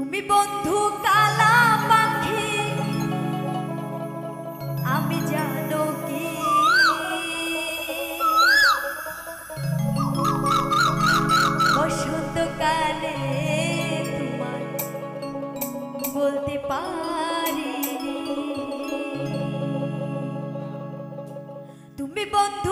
তুমি বন্ধু কালা পাখি আমি জানো কি? বসন্তকালে তোমার বলতে পারি তুমি বন্ধু